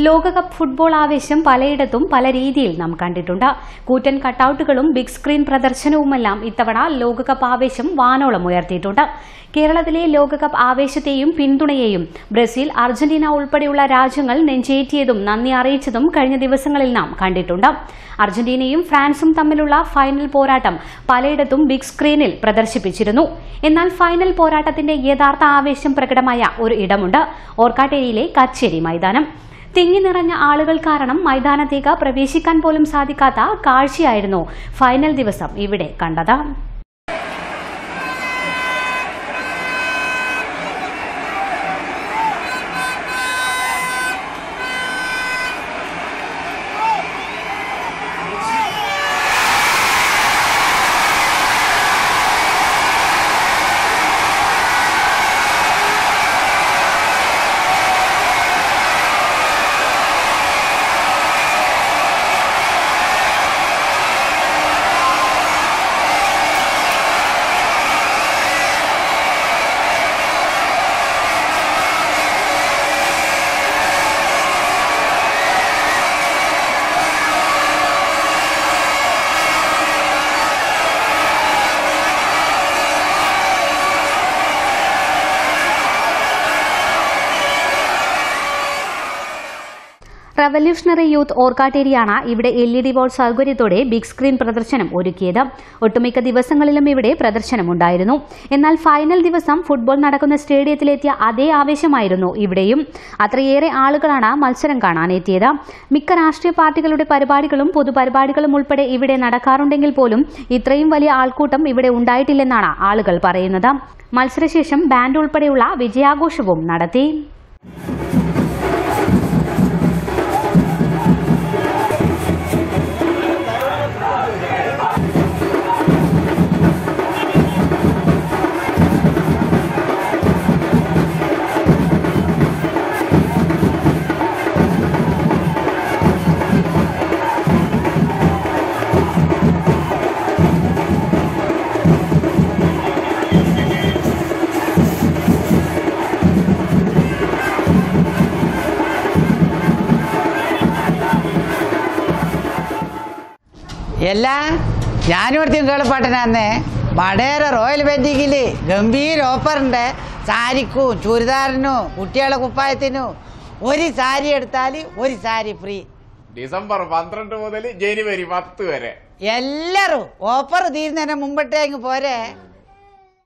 ലോകകപ്പ് ഫുട്ബോൾ ആവേശം പലയിടത്തും പല രീതിയിൽ നാം കണ്ടിട്ടുണ്ട്. കൂറ്റൻ കട്ടൌട്ടുകളും ബിഗ് സ്ക്രീൻ പ്രദർശനവുമെല്ലാം ഇത്തവണ ലോകകപ്പ് ആവേശം വാനോളം ഉയർത്തിയിട്ടുണ്ട്. കേരളത്തിലെ ലോകകപ്പ് ആവേശത്തെയും പിന്തുണയെയും ബ്രസീൽ അർജന്റീന ഉൾപ്പെടെയുള്ള രാജ്യങ്ങൾ നെഞ്ചേറ്റിയതും നന്ദി അറിയിച്ചതും കഴിഞ്ഞ ദിവസങ്ങളിൽ നാം കണ്ടിട്ടുണ്ട്. അർജന്റീനയും ഫ്രാൻസും തമ്മിലുള്ള ഫൈനൽ പോരാട്ടം പലയിടത്തും ബിഗ് സ്ക്രീനിൽ പ്രദർശിപ്പിച്ചിരുന്നു. എന്നാൽ ഫൈനൽ പോരാട്ടത്തിന്റെ യഥാർത്ഥ ആവേശം പ്രകടമായ ഒരു ഇടമുണ്ട്. ഓർക്കാട്ടേരിയിലെ കച്ചേരി മൈതാനം. തിങ്ങി നിറഞ്ഞ ആളുകൾ കാരണം മൈതാനത്തേക്ക് പ്രവേശിക്കാൻ പോലും സാധിക്കാത്ത കാഴ്ചയായിരുന്നു ഫൈനൽ ദിവസം ഇവിടെ കണ്ടത്. റവല്യൂഷണറി യൂത്ത് ഓർക്കാട്ടേരിയാണ് ഇവിടെ എൽ ഇ ഡി വോൾ സൗകര്യത്തോടെ ബിഗ് സ്ക്രീൻ പ്രദർശനം ഒരുക്കിയത്. ഒട്ടുമിക്ക ദിവസങ്ങളിലും ഇവിടെ പ്രദർശനമുണ്ടായിരുന്നു. എന്നാൽ ഫൈനൽ ദിവസം ഫുട്ബോൾ നടക്കുന്ന സ്റ്റേഡിയത്തിലെത്തിയ അതേ ആവേശമായിരുന്നു ഇവിടെയും. അത്രയേറെ ആളുകളാണ് മത്സരം കാണാനെത്തിയത്. മിക്ക രാഷ്ട്രീയ പാർട്ടികളുടെ പരിപാടികളും പൊതുപരിപാടികളും ഉൾപ്പെടെ ഇവിടെ നടക്കാറുണ്ടെങ്കിൽ പോലും ഇത്രയും വലിയ ആൾക്കൂട്ടം ഇവിടെ ഉണ്ടായിട്ടില്ലെന്നാണ് ആളുകൾ പറയുന്നത്. മത്സരശേഷം ബാൻഡ് ഉൾപ്പെടെയുള്ള വിജയാഘോഷവും നടത്തി. അല്ല ഞാനിവിടുത്തെയും കേളിപ്പാട്ടനാന്നേ വടേര റോയൽ വെഡിങ്ങിൽ ഗംഭീര ഓഫറുണ്ട്. സാരിക്കും ചുരിദാറിനും കുട്ടികളെ കുപ്പായത്തിനും. ഒരു സാരി എടുത്താൽ ഒരു സാരി ഫ്രീ. ഡിസംബർ പന്ത്രണ്ട് മുതൽ ജനുവരി പത്ത് വരെ. എല്ലാരും ഓഫർ തീരുന്നതിന് മുമ്പട്ടേങ്ങ് പോരെ.